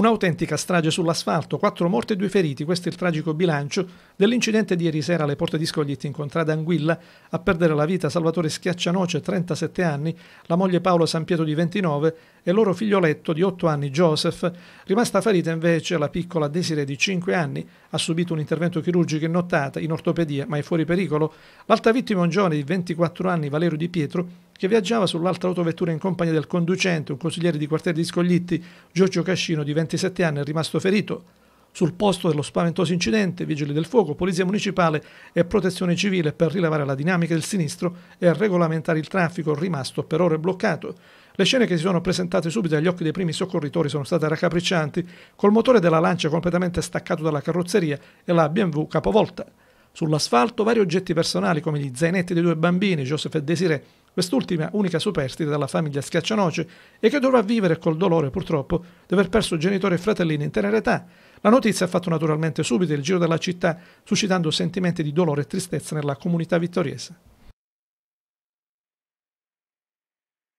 Un'autentica strage sull'asfalto, quattro morti e due feriti, questo è il tragico bilancio dell'incidente di ieri sera alle porte di Scoglitti in contrada Anguilla, a perdere la vita Salvatore Schiaccianoce, 37 anni, la moglie Paolo Sampietro di 29 e il loro figlioletto di 8 anni Joseph, rimasta ferita invece la piccola Desiree di 5 anni, ha subito un intervento chirurgico in nottata, in ortopedia, ma è fuori pericolo. L'altra vittima è un giovane di 24 anni, Valerio Di Pietro, che viaggiava sull'altra autovettura in compagnia del conducente, un consigliere di quartiere di Scoglitti, Giorgio Cascino, di 27 anni, rimasto ferito. Sul posto dello spaventoso incidente, vigili del fuoco, polizia municipale e protezione civile per rilevare la dinamica del sinistro e regolamentare il traffico rimasto per ore bloccato. Le scene che si sono presentate subito agli occhi dei primi soccorritori sono state raccapriccianti, col motore della lancia completamente staccato dalla carrozzeria e la BMW capovolta. Sull'asfalto vari oggetti personali come gli zainetti dei due bambini, Joseph e Desiree, quest'ultima unica superstite della famiglia Schiaccianoce e che dovrà vivere col dolore purtroppo di aver perso genitori e fratellini in tenera età. La notizia ha fatto naturalmente subito il giro della città, suscitando sentimenti di dolore e tristezza nella comunità vittoriese.